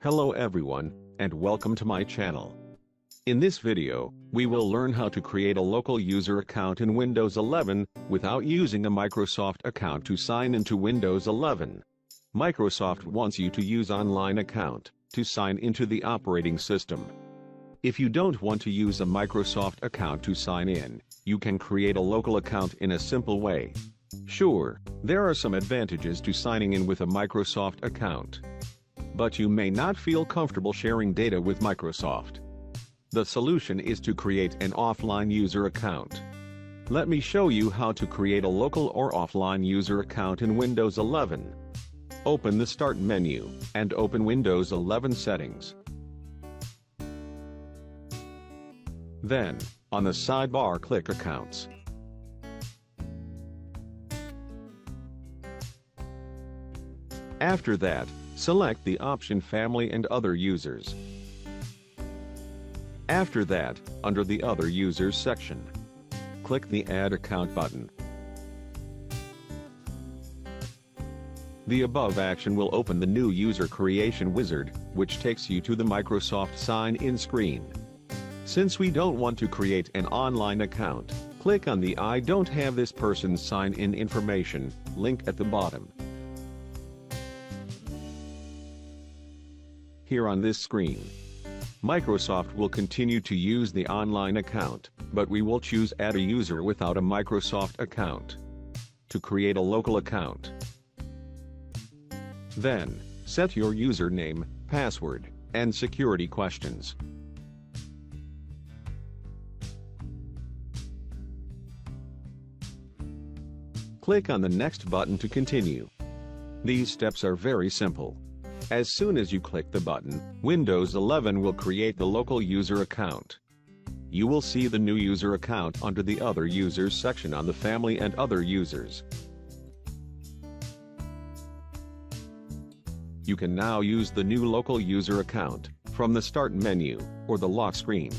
Hello everyone, and welcome to my channel. In this video, we will learn how to create a local user account in Windows 11, without using a Microsoft account to sign into Windows 11. Microsoft wants you to use online account, to sign into the operating system. If you don't want to use a Microsoft account to sign in, you can create a local account in a simple way. Sure, there are some advantages to signing in with a Microsoft account. But you may not feel comfortable sharing data with Microsoft. The solution is to create an offline user account. Let me show you how to create a local or offline user account in Windows 11. Open the Start menu, and open Windows 11 Settings. Then, on the sidebar click Accounts. After that, select the option Family and Other Users. After that, under the Other Users section, click the Add Account button. The above action will open the new user creation wizard, which takes you to the Microsoft sign-in screen. Since we don't want to create an online account, click on the I don't have this person's sign-in information link at the bottom. Here on this screen. Microsoft will continue to use the online account, but we will choose Add a user without a Microsoft account. To create a local account. Then, set your username, password, and security questions. Click on the Next button to continue. These steps are very simple. As soon as you click the button, Windows 11 will create the local user account. You will see the new user account under the Other Users section on the Family and Other Users. You can now use the new local user account from the Start menu or the lock screen.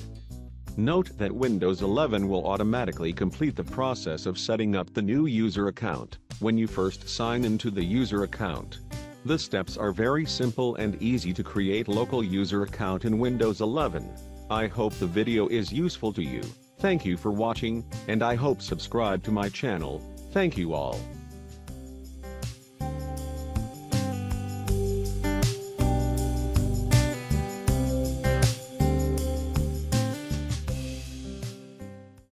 Note that Windows 11 will automatically complete the process of setting up the new user account when you first sign into the user account. The steps are very simple and easy to create local user account in Windows 11. I hope the video is useful to you. Thank you for watching, and I hope subscribe to my channel. Thank you all.